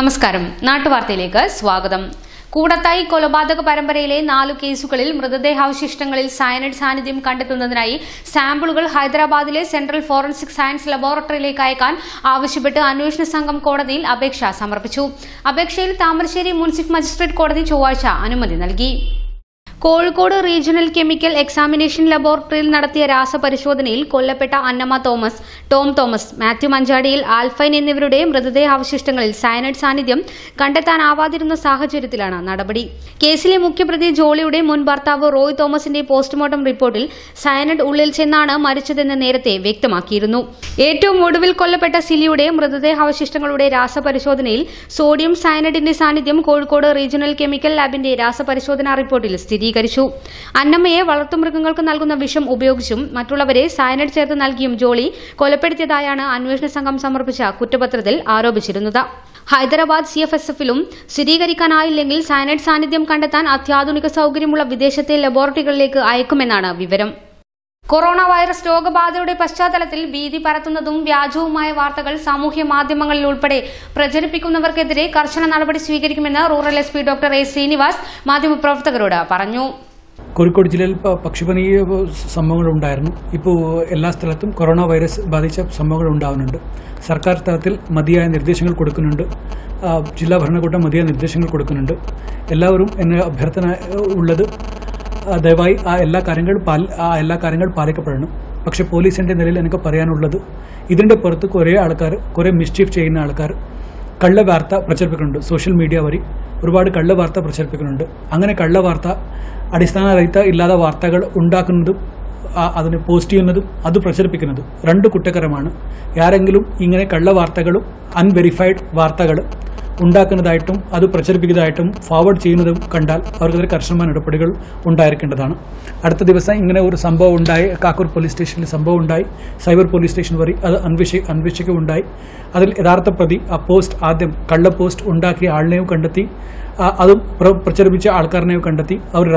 നമസ്കാരം. നാട്ടുവാർത്തയിലേക്ക് സ്വാഗതം. കൂടത്തായി കൊലപാതക പരമ്പരയിലെ നാലു കേസുകളിൽ മൃതദേഹാവശിഷ്ടങ്ങളിൽ സയനൈഡ് സാന്നിധ്യം കണ്ടെത്തുന്നതിനായി സാമ്പിളുകൾ ഹൈദരാബാദിലെ സെൻട്രൽ ഫോറൻസിക് സയൻസ് ലബോറട്ടറിയിലേക്ക് അയക്കാൻ ആവശ്യപ്പെട്ട് അന്വേഷണ സംഘം കോടതിയിൽ അപേക്ഷ സമർപ്പിച്ചു. അപേക്ഷയിൽ താമരശ്ശേരി മുൻസിഫ് മജിസ്ട്രേറ്റ് കോടതി ചൊവ്വാഴ്ച അനുമതി നൽകി. കോഴിക്കോട് റീജിയണൽ കെമിക്കൽ എക്സാമിനേഷൻ ലബോറട്ടറിയിൽ നടത്തിയ രാസപരിശോധനയിൽ കൊല്ലപ്പെട്ട Annamma Thomas Tom Thomas Mathew മഞ്ചാടിയിൽ ആൽഫൈൻ എന്നിവരുടെ മൃതദേഹാവശിഷ്ടങ്ങളിൽ സയനൈഡ് സാന്നിധ്യം കണ്ടെത്താനാവാതിരുന്ന സാഹചര്യത്തിലാണ് നടപടി. കേസിലെ മുഖ്യപ്രതി ജോളിയുടെ മുൻ ഭർത്താവ് റോയ് തോമസിന്റെ പോസ്റ്റ്മോർട്ടം റിപ്പോർട്ടിൽ സയനൈഡ് ഉള്ളിൽ ചെന്നാണ് മരിച്ചതെന്ന് നേരത്തെ വ്യക്തമാക്കിയിരുന്നു. ഏറ്റവും ഒടുവിൽ കൊല്ലപ്പെട്ട സിലിയുടെ മൃതദേഹാവശിഷ്ടങ്ങളുടെ രാസപരിശോധനയിൽ സോഡിയം സയനൈഡിന്റെ സാന്നിധ്യം കോഴിക്കോട് റീജിയണൽ കെമിക്കൽ ലാബിന്റെ രാസപരിശോധനാ റിപ്പോർട്ടിൽ സ്ഥിരീകരിച്ചു. അന്നമ്മയെ വളർത്തുമൃഗങ്ങൾക്ക് നൽകുന്ന വിഷം ഉപയോഗിച്ചും മറ്റുള്ളവരെ സയനൈഡ് ചേർത്ത് നൽകിയും ജോളി കൊലപ്പെടുത്തിയതായാണ് അന്വേഷണ സംഘം സമർപ്പിച്ച കുറ്റപത്രത്തിൽ ആരോപിച്ചിരുന്നത്. ഹൈദരാബാദ് സി എഫ് എസ് എഫിലും സ്ഥിരീകരിക്കാനായില്ലെങ്കിൽ സയനൈഡ് സാന്നിധ്യം കണ്ടെത്താൻ അത്യാധുനിക സൌകര്യമുള്ള വിദേശത്തെ ലബോറട്ടറികളിലേക്ക് അയക്കുമെന്നാണ് വിവരം. കൊറോണ വൈറസ് രോഗബാധയുടെ പശ്ചാത്തലത്തിൽ ഭീതി പരത്തുന്നതും വ്യാജവുമായ വാർത്തകൾ സാമൂഹ്യ മാധ്യമങ്ങളിൽ ഉൾപ്പെടെ പ്രചരിപ്പിക്കുന്നവർക്കെതിരെ കർശന നടപടി സ്വീകരിക്കുമെന്ന് rural S P doctor A Sreenivas മാധ്യമപ്രവർത്തകരോട് പറഞ്ഞു. കോഴിക്കോട് ജില്ലയിൽ പ- പക്ഷിപ്പനി ഏഹ്, സംഭവങ്ങൾ ഉണ്ടായിരുന്നു. ഇപ്പോൾ എല്ലാ സ്ഥലത്തും കൊറോണ വൈറസ് ബാധിച്ച സംഭവങ്ങൾ ഉണ്ടാവുന്നുണ്ട്. സർക്കാർ തലത്തിൽ മതിയായ നിർദ്ദേശങ്ങൾ കൊടുക്കുന്നുണ്ട്. ജില്ലാ ഭരണകൂടം മതിയായ നിർദ്ദേശങ്ങൾ കൊടുക്കുന്നുണ്ട്. എല്ലാവരും എന്നെ അഭ്യർത്ഥന ഉള്ളത് ദയവായി ആ എല്ലാ കാര്യങ്ങൾ പാൽ ആ എല്ലാ കാര്യങ്ങൾ പാലിക്കപ്പെടണം. പക്ഷേ പോലീസിന്റെ നിലയിൽ എനിക്ക് പറയാനുള്ളത് ഇതിന്റെ പുറത്ത് കുറേ ആൾക്കാർ കുറേ മിസ്റ്റീഫ് ചെയ്യുന്ന ആൾക്കാർ കള്ള വാർത്ത പ്രചരിപ്പിക്കുന്നുണ്ട് സോഷ്യൽ മീഡിയ വഴി. ഒരുപാട് കള്ള വാർത്ത പ്രചരിപ്പിക്കുന്നുണ്ട്. അങ്ങനെ കള്ള വാർത്ത അടിസ്ഥാനരഹിത ഇല്ലാത്ത വാർത്തകൾ ഉണ്ടാക്കുന്നതും അതിന് പോസ്റ്റ് ചെയ്യുന്നതും അത് പ്രചരിപ്പിക്കുന്നതും രണ്ട് കുറ്റകരമാണ്. ആരെങ്കിലും ഇങ്ങനെ കള്ള വാർത്തകളും അൺവെരിഫൈഡ് വാർത്തകൾ ഉണ്ടാക്കുന്നതായിട്ടും അത് പ്രചരിപ്പിക്കുന്നതായിട്ടും ഫോർവേഡ് ചെയ്യുന്നതും കണ്ടാൽ അവർക്കെതിരെ കർശനമായ നടപടികൾ ഉണ്ടായിരിക്കേണ്ടതാണ്. അടുത്ത ദിവസം ഇങ്ങനെ ഒരു സംഭവം ഉണ്ടായി. കാക്കൂർ പോലീസ് സ്റ്റേഷനിൽ സംഭവം ഉണ്ടായി. സൈബർ പോലീസ് സ്റ്റേഷൻ വഴി അത് അന്വേഷി അന്വേഷിക്കുകയുണ്ടായി. അതിൽ യഥാർത്ഥ പ്രതി ആ പോസ്റ്റ് ആദ്യം കള്ള പോസ്റ്റ് ഉണ്ടാക്കിയ ആളിനെയും കണ്ടെത്തി. അത് അതും പ്ര- പ്രചരിപ്പിച്ച ആൾക്കാരനെയും കണ്ടെത്തി. അവർ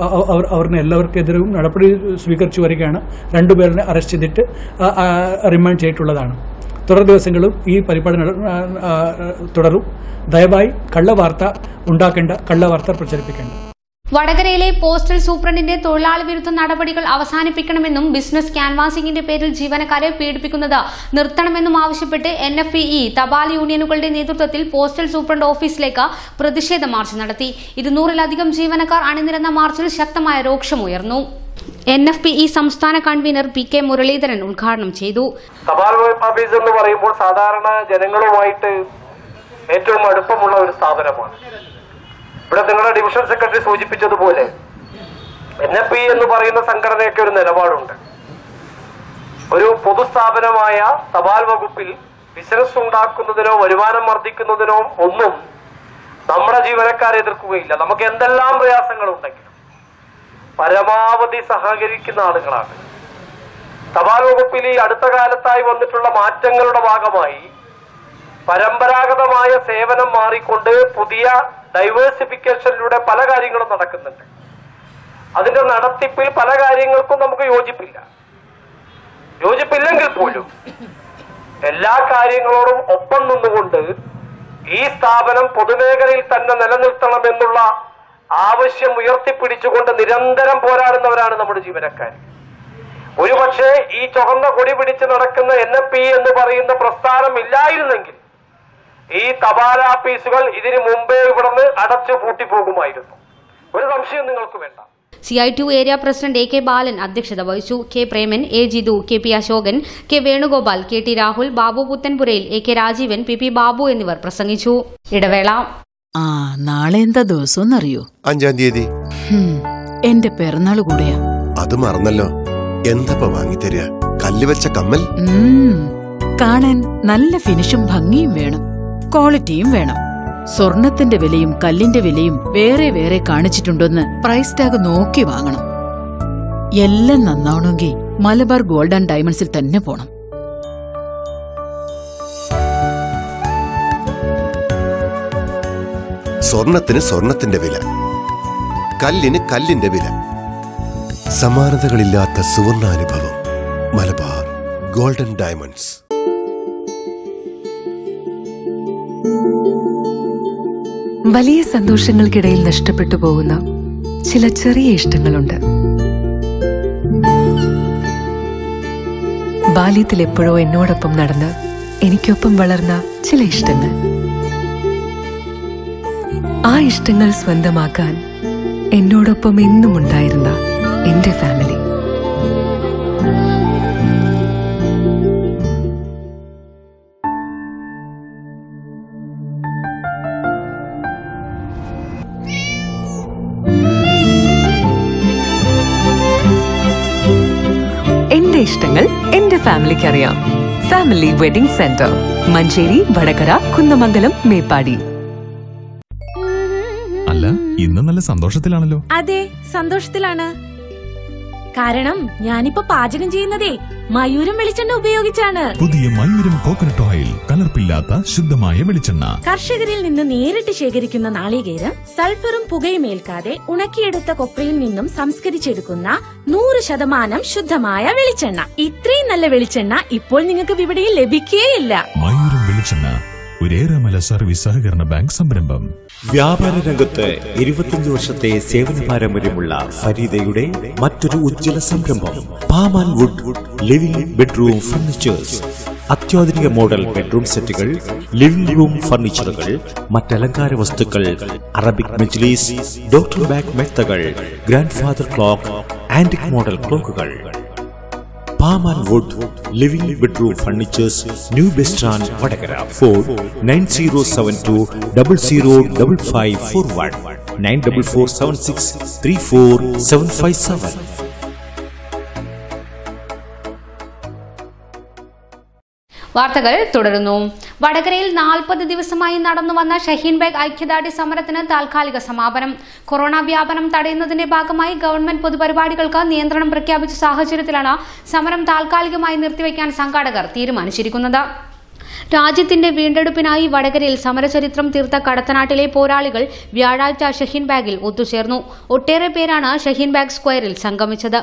അ- അവർ അവരിനെ എല്ലാവർക്കെതിരെയും നടപടി സ്വീകരിച്ചു വരികയാണ്. രണ്ടുപേരിനെ അറസ്റ്റ് ചെയ്തിട്ട് റിമാൻഡ് ചെയ്തിട്ടുള്ളതാണ്. തുടർ ദിവസങ്ങളും ഈ പരിപാടി തുടരും. ദയവായി കള്ളവാർത്ത ഉണ്ടാക്കേണ്ട കള്ളവാർത്ത പ്രചരിപ്പിക്കേണ്ട. വടകരയിലെ പോസ്റ്റൽ സൂപ്രണ്ടിന്റെ തൊഴിലാളി വിരുദ്ധ നടപടികൾ അവസാനിപ്പിക്കണമെന്നും ബിസിനസ് ക്യാൻവാസിംഗിന്റെ പേരിൽ ജീവനക്കാരെ പീഡിപ്പിക്കുന്നത് നിർത്തണമെന്നും ആവശ്യപ്പെട്ട് എൻ എഫ് ഇ തപാൽ യൂണിയനുകളുടെ നേതൃത്വത്തിൽ പോസ്റ്റൽ സൂപ്രണ്ട് ഓഫീസിലേക്ക് പ്രതിഷേധ മാർച്ച് നടത്തി. ഇരുന്നൂറിലധികം ജീവനക്കാർ അണിനിരന്ന മാർച്ചിൽ ശക്തമായ രോക്ഷമുയർന്നു എൻ എഫ് പി ഇ സംസ്ഥാന കൺവീനർ പി കെ മുരളീധരൻ ഉദ്ഘാടനം ചെയ്തു. തപാൽ ഓഫീസ് എന്ന് പറയുമ്പോൾ സാധാരണ ജനങ്ങളുമായിട്ട് ഏറ്റവും അടുപ്പമുള്ള ഒരു സ്ഥാപനമാണ്. ഇവിടെ നിങ്ങളുടെ ഡിവിഷൻ സെക്രട്ടറി സൂചിപ്പിച്ചതുപോലെ എൻ എഫ് പി എന്ന് പറയുന്ന സംഘടനയൊക്കെ ഒരു നിലപാടുണ്ട്. ഒരു പൊതുസ്ഥാപനമായ തപാൽ വകുപ്പിൽ ബിസിനസ് ഉണ്ടാക്കുന്നതിനോ വരുമാനം വർദ്ധിക്കുന്നതിനോ ഒന്നും നമ്മുടെ ജീവനക്കാരെ എതിർക്കുകയില്ല. നമുക്ക് എന്തെല്ലാം പ്രയാസങ്ങളുണ്ടെങ്കിലും പരമാവധി സഹകരിക്കുന്ന ആളുകളാണ്. തപാൽ വകുപ്പിൽ ഈ അടുത്ത കാലത്തായി വന്നിട്ടുള്ള മാറ്റങ്ങളുടെ ഭാഗമായി പരമ്പരാഗതമായ സേവനം മാറിക്കൊണ്ട് പുതിയ ഡൈവേഴ്സിഫിക്കേഷനിലൂടെ പല കാര്യങ്ങളും നടക്കുന്നുണ്ട്. അതിന്റെ നടത്തിപ്പിൽ പല കാര്യങ്ങൾക്കും നമുക്ക് യോജിപ്പില്ല. യോജിപ്പില്ലെങ്കിൽ പോലും എല്ലാ കാര്യങ്ങളോടും ഒപ്പം നിന്നുകൊണ്ട് ഈ സ്ഥാപനം പൊതുമേഖലയിൽ തന്നെ നിലനിർത്തണമെന്നുള്ള ആവശ്യം ഉയർത്തിപ്പിടിച്ചുകൊണ്ട് നിരന്തരം പോരാടുന്നവരാണ് നമ്മുടെ ജീവനക്കാർ. ഒരുപക്ഷെ ഈ ചുവന്ന കൊടി പിടിച്ച് നടക്കുന്ന എൻ എഫ് പി എന്ന് പറയുന്ന പ്രസ്ഥാനം ഇല്ലായിരുന്നെങ്കിൽ ഈ തപാൽ ആഫീസുകൾ ഇതിനു മുമ്പേ ഇവിടുന്ന് അടച്ചു പൂട്ടിപ്പോകുമായിരുന്നു ഒരു സംശയം നിങ്ങൾക്ക് വേണ്ട. C I T U area president A K Balan അധ്യക്ഷത വഹിച്ചു. K Preman A Jithu K P Ashokan K Venugopal K T Rahul Babu Puthenpurayil A K Rajeevan P P Babu എന്നിവർ പ്രസംഗിച്ചു. ഇടവേള. ആ നാളെ എന്താ ദിവസം അറിയോ അഞ്ചാം തീയതി. എന്റെ പിറന്നാൾ കൂടെയാ. അത് മറന്നല്ലോ. എന്താ വാങ്ങിത്തരിക? കല്ല് വെച്ച കമ്മൽ? കാണാൻ നല്ല ഫിനിഷും ഭംഗിയും വേണം. ക്വാളിറ്റിയും വേണം. സ്വർണത്തിന്റെ വിലയും കല്ലിന്റെ വിലയും വേറെ വേറെ കാണിച്ചിട്ടുണ്ടോന്ന് പ്രൈസ് ടാഗ് നോക്കി വാങ്ങണം. എല്ലാം നന്നാവണമെങ്കിൽ മലബാർ ഗോൾഡ് ആൻഡ് ഡയമണ്ട്സിൽ തന്നെ പോണം. സ്വർണത്തിന് സ്വർണത്തിന്റെ വില. കല്ലിന് കല്ലിന്റെ വില. സമാനതകളില്ലാത്ത സുവർണാനുഭവം. Malabar golden diamonds. വലിയ സന്തോഷങ്ങൾക്കിടയിൽ നഷ്ടപ്പെട്ടു പോകുന്ന ചില ചെറിയ ഇഷ്ടങ്ങളുണ്ട്. ബാല്യത്തിൽ എപ്പോഴോ എന്നോടൊപ്പം നടന്ന് എനിക്കൊപ്പം വളർന്ന ചില ഇഷ്ടങ്ങൾ. ആ ഇഷ്ടങ്ങൾ സ്വന്തമാക്കാൻ എന്നോടൊപ്പം എന്നും ഉണ്ടായിരുന്ന എന്റെ ഫാമിലി എന്റെ ഇഷ്ടങ്ങൾ എന്റെ ഫാമിലിക്ക് അറിയാം. Family wedding centre Manjeri Vadakara Kunnamangalam Meppadi. ഇന്ന് നല്ല സന്തോഷത്തിലാണല്ലോ. അതെ സന്തോഷത്തിലാണ്. കാരണം ഞാനിപ്പോ പാചകം ചെയ്യുന്നതേ മയൂരം വെളിച്ചെണ്ണ ഉപയോഗിച്ചാണ്. പുതിയ മയൂരം കോക്കനട്ട് ഓയിൽ കലർപ്പില്ലാത്ത ശുദ്ധമായ വെളിച്ചെണ്ണ. കർഷകരിൽ നിന്ന് നേരിട്ട് ശേഖരിക്കുന്ന നാളികേരം സൾഫറും പുകയും ഏൽക്കാതെ ഉണക്കിയെടുത്ത കൊപ്രയിൽ നിന്നും സംസ്കരിച്ചെടുക്കുന്ന നൂറ് ശതമാനം ശുദ്ധമായ വെളിച്ചെണ്ണ. ഇത്രയും നല്ല വെളിച്ചെണ്ണ ഇപ്പോൾ നിങ്ങൾക്ക് ഇവിടെയും ലഭിക്കുകയില്ല മയൂരം വെളിച്ചെണ്ണ ഒരേറെമല സർവീസ് സഹകരണ ബാങ്ക് സംരംഭം. വ്യാപാര രംഗത്ത് ഇരുപത്തിയഞ്ച് വർഷത്തെ സേവന പാരമ്പര്യമുള്ള ഫരീദയുടെ മറ്റൊരു ഉജ്ജ്വല സംരംഭം പാമാൻ വുഡ് ലിവിംഗ് ബെഡ്റൂം ഫർണിച്ചേഴ്സ്. അത്യാധുനിക മോഡൽ ബെഡ്റൂം സെറ്റുകൾ ലിവിംഗ് റൂം ഫർണിച്ചറുകൾ മറ്റലങ്കാര വസ്തുക്കൾ അറബിക് മെജ്ലീസ് doctor bag മെത്തകൾ grand father clock antique model ക്ലോക്കുകൾ. പാമാൻ wood living bedroom furnitures new bus Vadakara four nine zero seven two double zero double five four one nine double four seven six three four seven five seven വാർത്തകൾ തുടരുന്നു. വടകരയിൽ നാൽപ്പത് ദിവസമായി നടന്നു വന്ന Shaheen bag ഐക്യദാർഢ്യ സമരത്തിന് താൽക്കാലിക സമാപനം. കൊറോണ വ്യാപനം തടയുന്നതിന്റെ ഭാഗമായി ഗവൺമെന്റ് പൊതുപരിപാടികൾക്ക് നിയന്ത്രണം പ്രഖ്യാപിച്ച സാഹചര്യത്തിലാണ് സമരം താൽക്കാലികമായി നിർത്തിവെക്കാൻ സംഘാടകർ തീരുമാനിച്ചിരിക്കുന്നത്. രാജ്യത്തിന്റെ വീണ്ടെടുപ്പിനായി വടകരയിൽ സമരചരിത്രം തീർത്ത കടത്തനാട്ടിലെ പോരാളികൾ വ്യാഴാഴ്ച ഷഹീൻ ബാഗിൽ ഒത്തുചേർന്നു. ഒട്ടേറെ പേരാണ് ഷഹീൻ ബാഗ് സ്ക്വയറിൽ സംഗമിച്ചത്.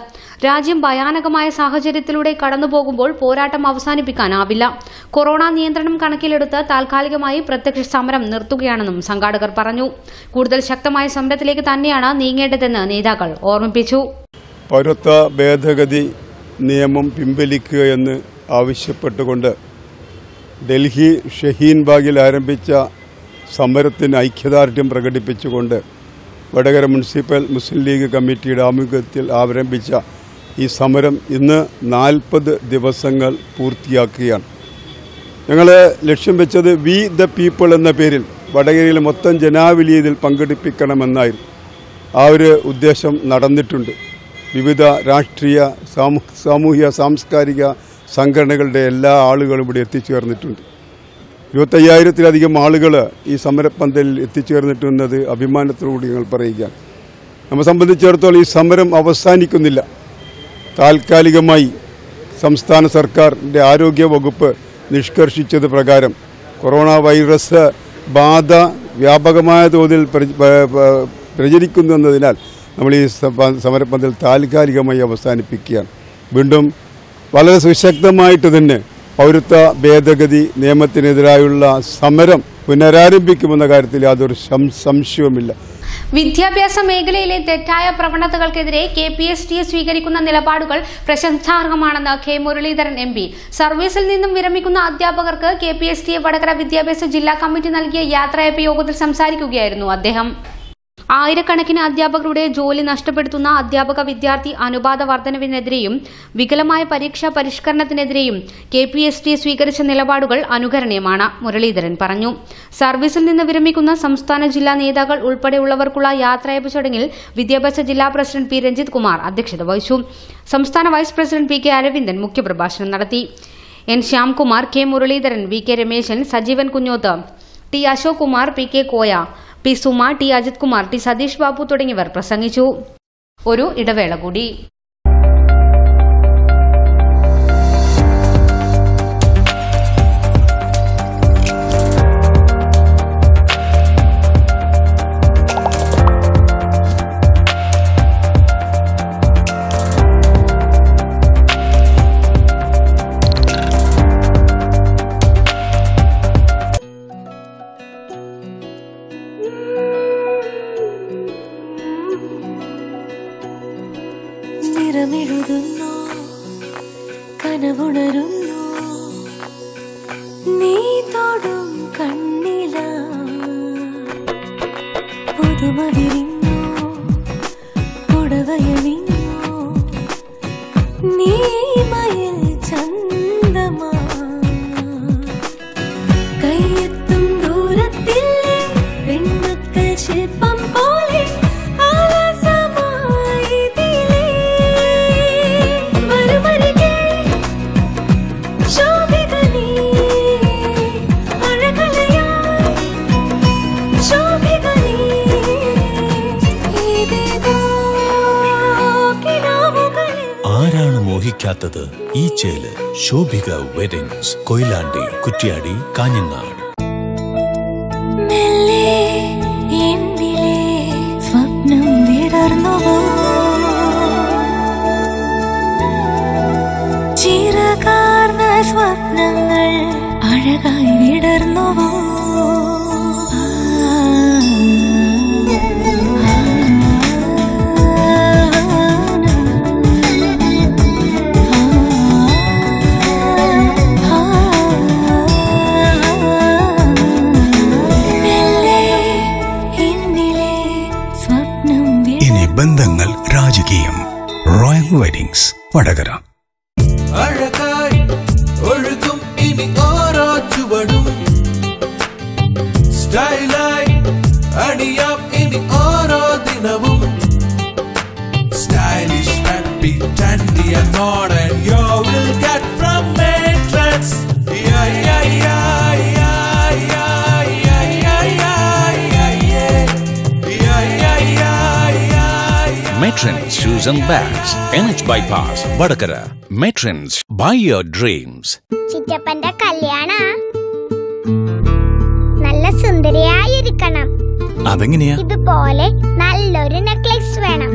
രാജ്യം ഭയാനകമായ സാഹചര്യത്തിലൂടെ കടന്നുപോകുമ്പോൾ പോരാട്ടം അവസാനിപ്പിക്കാനാവില്ല. കൊറോണ നിയന്ത്രണം കണക്കിലെടുത്ത് താൽക്കാലികമായി പ്രത്യക്ഷ സമരം നിർത്തുകയാണെന്നും സംഘാടകർ പറഞ്ഞു. കൂടുതൽ ശക്തമായ സമരത്തിലേക്ക് തന്നെയാണ് നീങ്ങേണ്ടതെന്ന് നേതാക്കൾ ഓർമ്മിപ്പിച്ചു. പൗരത്വ ഭേദഗതി നിയമം പിൻവലിക്കുക എന്ന് ആവശ്യപ്പെട്ടുകൊണ്ട് ഡൽഹി ഷഹീൻ ബാഗിൽ ആരംഭിച്ച സമരത്തിന് ഐക്യദാർഢ്യം പ്രകടിപ്പിച്ചുകൊണ്ട് വടകര മുനിസിപ്പൽ മുസ്ലിം ലീഗ് കമ്മിറ്റിയുടെ ആഭിമുഖ്യത്തിൽ ആരംഭിച്ച ഈ സമരം ഇന്ന് നാൽപ്പത് ദിവസങ്ങൾ പൂർത്തിയാക്കുകയാണ്. ഞങ്ങൾ ലക്ഷ്യം വെച്ചത് വി ദ പീപ്പിൾ എന്ന പേരിൽ വടകരയിലെ മൊത്തം ജനാവലി ഇതിൽ പങ്കെടുപ്പിക്കണമെന്നായിരുന്നു. ആ ഒരു ഉദ്ദേശം നടന്നിട്ടുണ്ട്. വിവിധ രാഷ്ട്രീയ സാമൂ- സാമൂഹ്യ സാംസ്കാരിക സംഘടനകളുടെ എല്ലാ ആളുകളും ഇവിടെ എത്തിച്ചേർന്നിട്ടുണ്ട്. ഇരുപത്തയ്യായിരത്തിലധികം ആളുകൾ ഈ സമരപ്പന്തലിൽ എത്തിച്ചേർന്നിട്ടുണ്ടെന്നത് അഭിമാനത്തോടുകൂടി ഞങ്ങൾ പറയുകയാണ്. നമ്മെ സംബന്ധിച്ചിടത്തോളം ഈ സമരം അവസാനിക്കുന്നില്ല. താൽക്കാലികമായി സംസ്ഥാന സർക്കാരിന്റെ ആരോഗ്യ വകുപ്പ് നിഷ്കർഷിച്ചത് പ്രകാരം കൊറോണ വൈറസ് ബാധ വ്യാപകമായ തോതിൽ പ്രചരിക്കുന്നു എന്നതിനാൽ നമ്മൾ ഈ സമരപ്പന്തൽ താൽക്കാലികമായി അവസാനിപ്പിക്കുകയാണ്. വീണ്ടും വളരെ സുശക്തമായിട്ട് തന്നെ പൗരത്വ ഭേദഗതി നിയമത്തിനെതിരായുള്ള സമരം പുനരാരംഭിക്കുമെന്ന കാര്യത്തിൽ യാതൊരു സംശയവുമില്ല. വിദ്യാഭ്യാസ മേഖലയിലെ തെറ്റായ പ്രവണതകൾക്കെതിരെ കെ പി എസ് ടി സ്വീകരിക്കുന്ന നിലപാടുകൾ പ്രശംസാർഹമാണെന്ന് കെ മുരളീധരൻ എം പി. സർവീസിൽ നിന്നും വിരമിക്കുന്ന അധ്യാപകർക്ക് K P S T Vadakara വിദ്യാഭ്യാസ ജില്ലാ കമ്മിറ്റി നൽകിയ യാത്രയപ്പ് യോഗത്തിൽ സംസാരിക്കുകയായിരുന്നു അദ്ദേഹം. ആയിരക്കണക്കിന് അധ്യാപകരുടെ ജോലി നഷ്ടപ്പെടുത്തുന്ന അധ്യാപക വിദ്യാർത്ഥി അനുപാത വർധനവിനെതിരെയും വികലമായ പരീക്ഷാ പരിഷ്കരണത്തിനെതിരെയും കെ പി എസ് ടി സ്വീകരിച്ച നിലപാടുകൾ അനുകരണീയമാണ് മുരളീധരൻ പറഞ്ഞു. സർവീസിൽ നിന്ന് വിരമിക്കുന്ന സംസ്ഥാന ജില്ലാ നേതാക്കൾ ഉൾപ്പെടെയുള്ളവർക്കുള്ള യാത്രയപ്പ് ചടങ്ങിൽ വിദ്യാഭ്യാസ ജില്ലാ പ്രസിഡന്റ് പി. രഞ്ജിത് കുമാർ അധ്യക്ഷത വഹിച്ചു. സംസ്ഥാന vice president P. K. Aravindan മുഖ്യപ്രഭാഷണം നടത്തി. N. Shyamkumar K. Muraleedharan V. K. Rameshan Sajeevan Kunjoth T. Ashok Kumar P. K. Koya P Suma T Ajith Kumar T Satheesh Babu തുടങ്ങിയവർ പ്രസംഗിച്ചു. ഒരു ഇടവേള കൂടി. ആരാണ് ഈ ചേൽ Shobhika weddings Koyilandy Kuttiadi Kanhangad. Vadakara. Shoes and Bags NH Bypass Vadakara Matrons Buy Your Dreams. ചിറ്റപ്പന്റെ കല്യാണ. നല്ല സുന്ദരിയായിരിക്കണം. അതെങ്ങനെയാ? ഇതുപോലെ നല്ലൊരു നെക്ലസ് വേണം.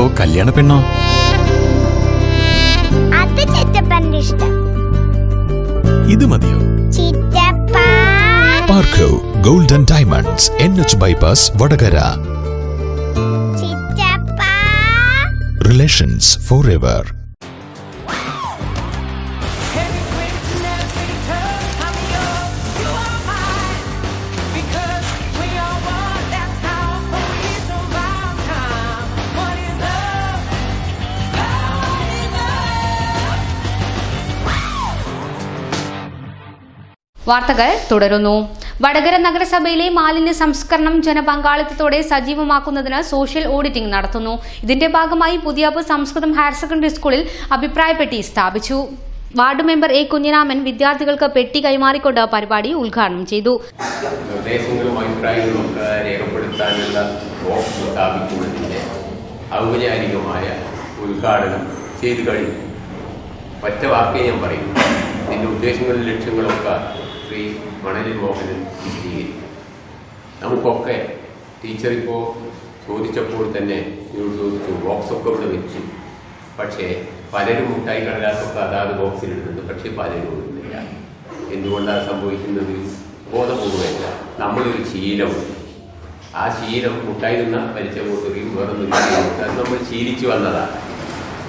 അപ്പോ കല്യാണ പെണ്ണോ? അത് ചിറ്റപ്പന്റെ ഇഷ്ടം. ഇത് മതിയോ? Parco golden diamonds N H bypass Vadakara relations forever. വാർത്തകൾ തുടരുന്നു. വടകര നഗരസഭയിലെ മാലിന്യ സംസ്കരണം ജനപങ്കാളിത്തത്തോടെ സജീവമാക്കുന്നതിന് സോഷ്യൽ ഓഡിറ്റിംഗ് നടത്തുന്നു. ഇതിന്റെ ഭാഗമായി പുതിയാപ്പ് സംസ്കൃതം ഹയർ സെക്കൻഡറി സ്കൂളിൽ അഭിപ്രായപ്പെട്ടി സ്ഥാപിച്ചു. വാർഡ് മെമ്പർ എ കുഞ്ഞിരാമൻ വിദ്യാർത്ഥികൾക്ക് പെട്ടി കൈമാറിക്കൊണ്ട് പരിപാടി ഉദ്ഘാടനം ചെയ്തു. ഒറ്റ വാക്കേ ഞാൻ പറയും ഇതിന്റെ ഉദ്ദേശങ്ങളും ശ്രീ മണലി മോഹനൻ വിശദീകരിക്കും നമുക്കൊക്കെ ടീച്ചർ ഇപ്പോൾ ചോദിച്ചപ്പോൾ തന്നെ എന്നോട് ചോദിച്ചു ബോക്സൊക്കെ ഇവിടെ വെച്ചു. പക്ഷേ പലരും മുട്ടായി കടലാസൊക്കെ അതാത് ബോക്സിലിടുന്നുണ്ട് പക്ഷേ പലരും ഇടുന്നില്ല. എന്തുകൊണ്ടാണ് സംഭവിക്കുന്നത്? ബോധപൂർവമല്ല നമ്മളൊരു ശീലമുണ്ട് ആ ശീലം മുട്ടായി നിന്ന വലിച്ച കൂട്ടുകയും വേറൊന്നും അത് നമ്മൾ ശീലിച്ചു വന്നതാണ്.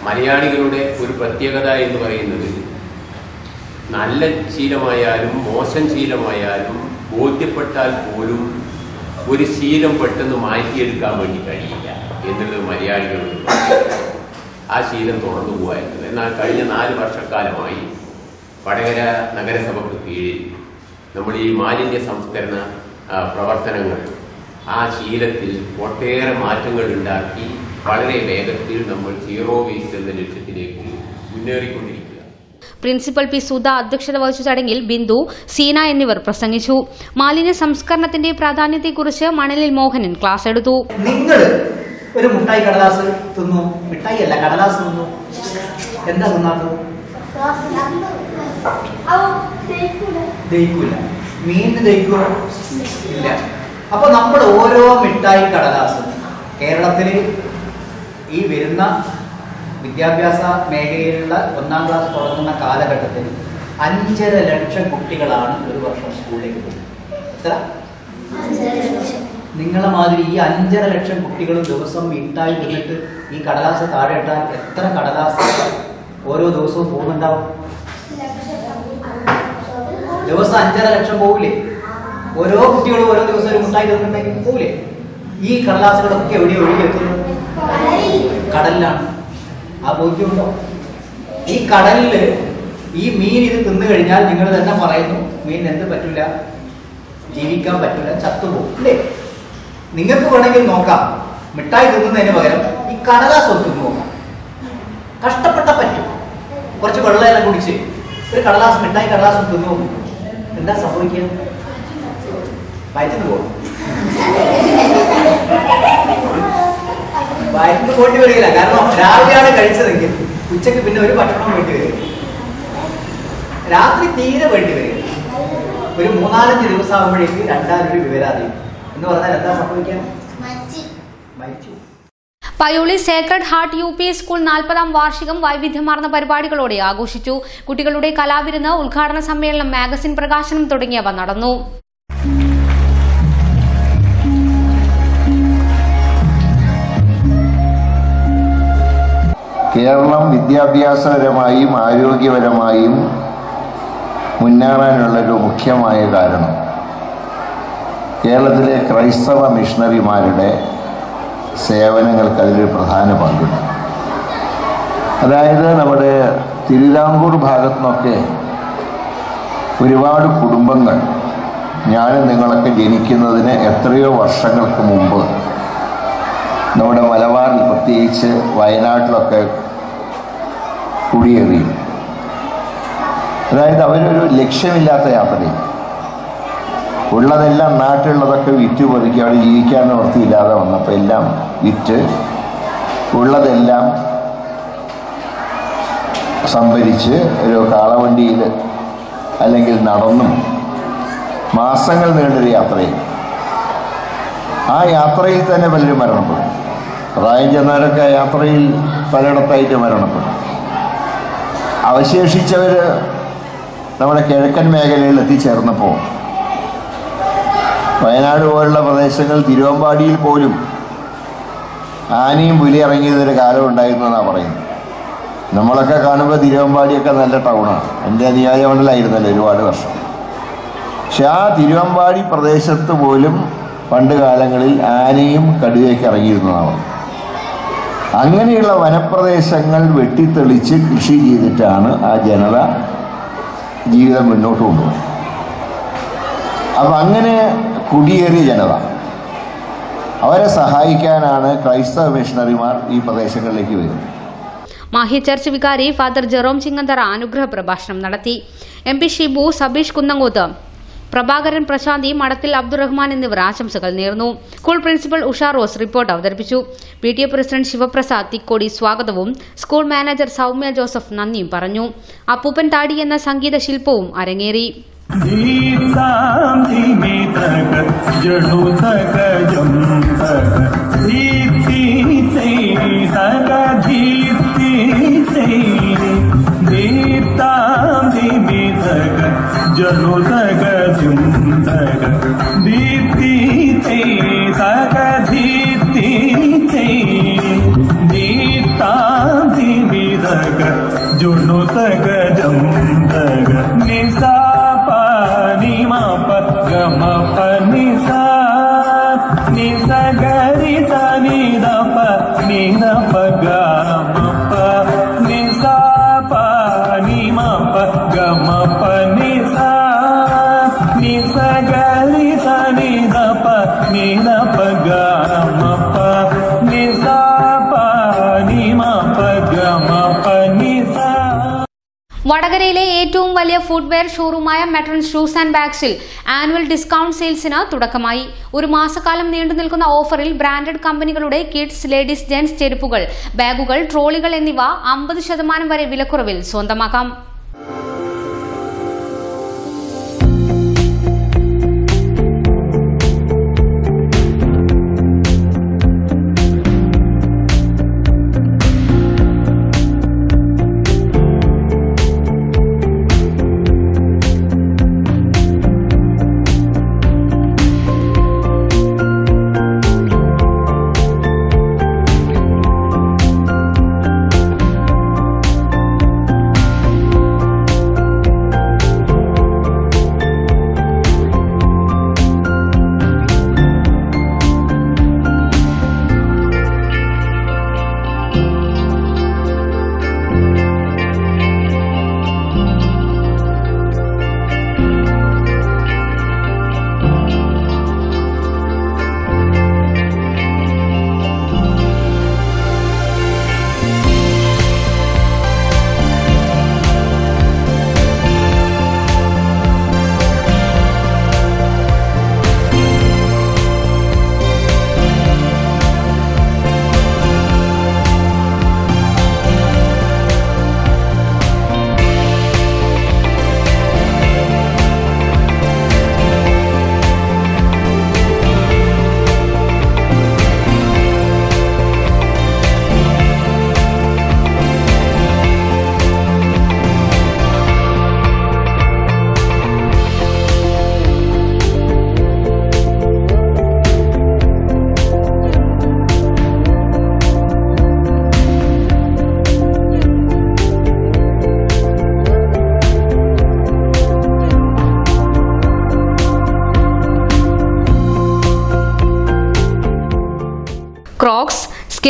മലയാളികളുടെ ഒരു പ്രത്യേകത എന്ന് പറയുന്നത് നല്ല ശീലമായാലും മോശം ശീലമായാലും ബോധ്യപ്പെട്ടാൽ പോലും ഒരു ശീലം പെട്ടെന്ന് മാറ്റിയെടുക്കാൻ വേണ്ടി കഴിയില്ല എന്നുള്ളത് മലയാളികളുടെ ആ ശീലം തുടർന്നു പോകായിരുന്നു എന്നാൽ കഴിഞ്ഞ നാല് വർഷക്കാലമായി വടകര നഗരസഭയ്ക്ക് കീഴിൽ നമ്മൾ ഈ മാലിന്യ സംസ്കരണ പ്രവർത്തനങ്ങൾ ആ ശീലത്തിൽ ഒട്ടേറെ മാറ്റങ്ങൾ ഉണ്ടാക്കി വളരെ വേഗത്തിൽ നമ്മൾ സീറോ വേസ്റ്റ് എന്ന ലക്ഷ്യത്തിലേക്ക് മുന്നേറിക്കൊണ്ടിരിക്കുക പ്രിൻസിപ്പൽ പി സുധ അധ്യക്ഷത വഹിച്ച ചടങ്ങിൽ ബിന്ദു സീന എന്നിവർ പ്രസംഗിച്ചു. മാലിന്യ സംസ്കരണത്തിന്റെ പ്രാധാന്യത്തെക്കുറിച്ച് മണലിൽ മോഹനൻ ക്ലാസ് എടുത്തു. നിങ്ങൾ ഒരു മുട്ടായി കടലാസ് തിന്നു? മിഠായി അല്ല കടലാസ് തിന്നു? എന്താ തിന്നാത്തത്? ദഹിക്കൂല. മീനിന് ദഹിക്കുമോ ഇല്ല. അപ്പൊ നമ്മൾ ഓരോ മിഠായി കടലാസ് കേരളത്തിൽ ഈ വരുന്ന വിദ്യാഭ്യാസ മേഖലയിലുള്ള ഒന്നാം ക്ലാസ് തുടങ്ങുന്ന കാലഘട്ടത്തിൽ അഞ്ചര ലക്ഷം കുട്ടികളാണ് ഒരു വർഷം സ്കൂളിലേക്ക് പോകുന്നത്. എത്ര? നിങ്ങളെ മാതിരി ഈ അഞ്ചര ലക്ഷം കുട്ടികളും ദിവസം വീട്ടായി തിന്നിട്ട് ഈ കടലാസ് താഴെ ഇട്ടാൽ എത്ര കടലാസ് ഓരോ ദിവസവും പോകുന്നുണ്ടാവും? ദിവസം അഞ്ചര ലക്ഷം പോകില്ലേ ഓരോ കുട്ടികളും ഓരോ ദിവസം ഒരു മുട്ടായി തന്നിട്ടുണ്ടെങ്കിൽ പോകില്ലേ ഈ കടലാസുകളൊക്കെ എവിടെ ഒഴുകി എത്തുന്നത് കടലിലാണ്. ആ ബോധ്യമുണ്ടോ? ഈ കടലിൽ ഈ മീൻ ഇത് തിന്നു കഴിഞ്ഞാൽ നിങ്ങൾ തന്നെ പറയുന്നു മീൻ എന്ത് പറ്റില്ല ജീവിക്കാൻ പറ്റില്ല ചത്തുപോകും. അല്ലേ? നിങ്ങൾക്ക് വേണമെങ്കിൽ നോക്കാം. മിഠായി തിന്നുന്നതിന് പകരം ഈ കടലാസ് ഒന്ന് നോക്കാം. കഷ്ടപ്പെട്ട പറ്റും. കുറച്ച് വെള്ളമെല്ലാം കുടിച്ച് ഒരു കടലാസ് മിഠായി കടലാസ് തിന്നു നോക്കും. എന്താ സംഭവിക്കുക? വയറ്റിന് പോകും വയറ്റിന് പോയിട്ട് വരികയില്ല. കാരണം രാവിലെയാണ് കഴിച്ചതെങ്കിൽ ഉച്ചയ്ക്ക് പിന്നെ ഒരു ഭക്ഷണം വേണ്ടി വരും. രാത്രി തീരെ വേണ്ടി വരിക ഒരു മൂന്നാലഞ്ച് ദിവസം ആകുമ്പോഴേക്ക് രണ്ടാമൊരു വിവരാതി. എന്ന് പറഞ്ഞാൽ എന്താ സംഭവിക്കാൻ മരിച്ചു. Payyoli sacred heart U P school നാൽപ്പതാം വാർഷികം വൈവിധ്യമാർന്ന പരിപാടികളോടെ ആഘോഷിച്ചു. കുട്ടികളുടെ കലാവിരുന്ന് ഉദ്ഘാടന സമ്മേളനം മാഗസിൻ പ്രകാശനം തുടങ്ങിയവ നടന്നു. കേരളം വിദ്യാഭ്യാസപരമായും ആരോഗ്യപരമായും മുന്നേറാനുള്ളൊരു മുഖ്യമായ കാരണം കേരളത്തിലെ ക്രൈസ്തവ മിഷണറിമാരുടെ സേവനങ്ങൾക്ക് അതിലൊരു പ്രധാന പങ്കുണ്ട്. അതായത് നമ്മുടെ തിരുവിതാംകൂർ ഭാഗത്തു നിന്നൊക്കെ ഒരുപാട് കുടുംബങ്ങൾ ഞാനും നിങ്ങളൊക്കെ ജനിക്കുന്നതിന് എത്രയോ വർഷങ്ങൾക്ക് മുമ്പ് നമ്മുടെ മലബാറിൽ പ്രത്യേകിച്ച് വയനാട്ടിലൊക്കെ കുടിയേറി. അതായത് അവരൊരു ലക്ഷ്യമില്ലാത്ത യാത്രയാണ് ഉള്ളതെല്ലാം നാട്ടിലുള്ളതൊക്കെ വിറ്റ് പെറുക്കി അവിടെ ജീവിക്കാൻ നിവൃത്തിയില്ലാതെ വന്നപ്പോൾ എല്ലാം വിറ്റ് ഉള്ളതെല്ലാം സംഭരിച്ച് ഒരു കാളവണ്ടിയിൽ അല്ലെങ്കിൽ നടന്നും മാസങ്ങൾ നീണ്ടൊരു യാത്രയിൽ ആ യാത്രയിൽ തന്നെ പലരും മരണപ്പെടും പ്രായം ചെന്നവരൊക്കെ യാത്രയിൽ പലയിടത്തായിട്ട് മരണപ്പെടും അവശേഷിച്ചവർ നമ്മുടെ കിഴക്കൻ മേഖലയിൽ എത്തിച്ചേർന്നപ്പോൾ വയനാട് പോലുള്ള പ്രദേശങ്ങൾ തിരുവമ്പാടിയിൽ പോലും ആനയും പുലി ഇറങ്ങിയതൊരു കാലം ഉണ്ടായിരുന്നു എന്നാണ് പറയുന്നത്. നമ്മളൊക്കെ കാണുമ്പോൾ തിരുവമ്പാടിയൊക്കെ നല്ല ടൗണാണ്. എന്റെ നിയോജകമണ്ഡലമായിരുന്നല്ലോ ഒരുപാട് വർഷം. പക്ഷെ ആ തിരുവമ്പാടി പ്രദേശത്ത് പോലും പണ്ട് കാലങ്ങളിൽ ആനയും കടുവയൊക്കെ ഇറങ്ങിയിരുന്നതാണ്. അങ്ങനെയുള്ള വനപ്രദേശങ്ങൾ വെട്ടിത്തെളിച്ച് കൃഷി ചെയ്തിട്ടാണ് ആ ജനത ജീവിതം മുന്നോട്ട് കൊണ്ടുപോകുന്നത് അപ്പം അങ്ങനെ കുടിയേറിയ ജനത. അവരെ സഹായിക്കാനാണ് ക്രൈസ്തവ മിഷണറിമാർ ഈ പ്രദേശങ്ങളിലേക്ക് വരുന്നത്. മാഹി ചർച്ച് വികാരി ഫാദർ ജെറോം ചിങ്ങന്തറ അനുഗ്രഹ പ്രഭാഷണം നടത്തി. M P Shibu Sabeesh Kunnangoth. Prabhakaran പ്രശാന്തി മടത്തിൽ അബ്ദുറഹ്മാൻ എന്നിവർ ആശംസകൾ നേർന്നു. School principal Usha Rose report അവതരിപ്പിച്ചു. P T A president Sivaprasad Thikkodi സ്വാഗതവും സ്കൂൾ മാനേജർ സൗമ്യ ജോസഫ് നന്ദിയും പറഞ്ഞു. അപ്പൂപ്പൻ താടി എന്ന സംഗീത ശില്പവും അരങ്ങേറി. जड़ो जनो दीप्ति വടകരയിലെ ഏറ്റവും വലിയ ഫുട്വെയർ ഷോറൂമായ മെട്രൺ ഷൂസ് ആൻഡ് ബാഗ്സിൽ ആനുവൽ ഡിസ്കൗണ്ട് സെയിൽസിന് തുടക്കമായി. ഒരു മാസക്കാലം നീണ്ടു നിൽക്കുന്ന ഓഫറിൽ ബ്രാൻഡഡ് കമ്പനികളുടെ കിഡ്സ് ലേഡീസ് ജെൻസ് ചെരുപ്പുകൾ ബാഗുകൾ ട്രോളികൾ എന്നിവ അമ്പത് ശതമാനം വരെ വിലക്കുറവിൽ സ്വന്തമാക്കാം.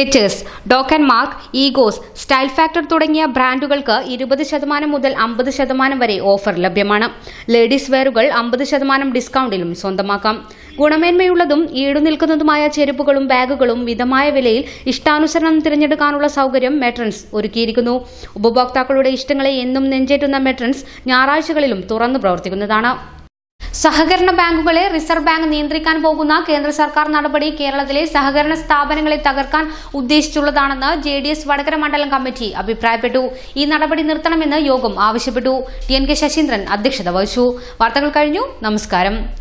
Skechers Doc and Mark Egoss style factor തുടങ്ങിയ ബ്രാൻഡുകൾക്ക് ഇരുപത് ശതമാനം മുതൽ അമ്പത് ശതമാനം വരെ ഓഫർ ലഭ്യമാണ്. ലേഡീസ് വെയറുകൾ അമ്പത് ശതമാനം ഡിസ്കൗണ്ടിലും സ്വന്തമാക്കാം. ഗുണമേന്മയുള്ളതും ഈടുനിൽക്കുന്നതുമായ ചെരുപ്പുകളും ബാഗുകളും മിതമായ വിലയിൽ ഇഷ്ടാനുസരണം തിരഞ്ഞെടുക്കാനുള്ള സൗകര്യം മെട്രൻസ് ഒരുക്കിയിരിക്കുന്നു. ഉപഭോക്താക്കളുടെ ഇഷ്ടങ്ങളെ എന്നും നെഞ്ചേറ്റുന്ന മെട്രൻസ് ഞായറാഴ്ചകളിലും തുറന്നു പ്രവർത്തിക്കുന്നതാണ്. സഹകരണ ബാങ്കുകളെ റിസർവ് ബാങ്ക് നിയന്ത്രിക്കാൻ പോകുന്ന കേന്ദ്ര സർക്കാർ നടപടി കേരളത്തിലെ സഹകരണ സ്ഥാപനങ്ങളെ തകർക്കാൻ ഉദ്ദേശിച്ചുള്ളതാണെന്ന് ജെ ഡി എസ് വടകര മണ്ഡലം കമ്മിറ്റി അഭിപ്രായപ്പെട്ടു. ഈ നടപടി നിർത്തണമെന്ന് യോഗം ആവശ്യപ്പെട്ടു. ടി എൻ കെ ശശീന്ദ്രൻ അധ്യക്ഷത വഹിച്ചു. വാർത്തകൾ കഴിഞ്ഞു. നമസ്കാരം.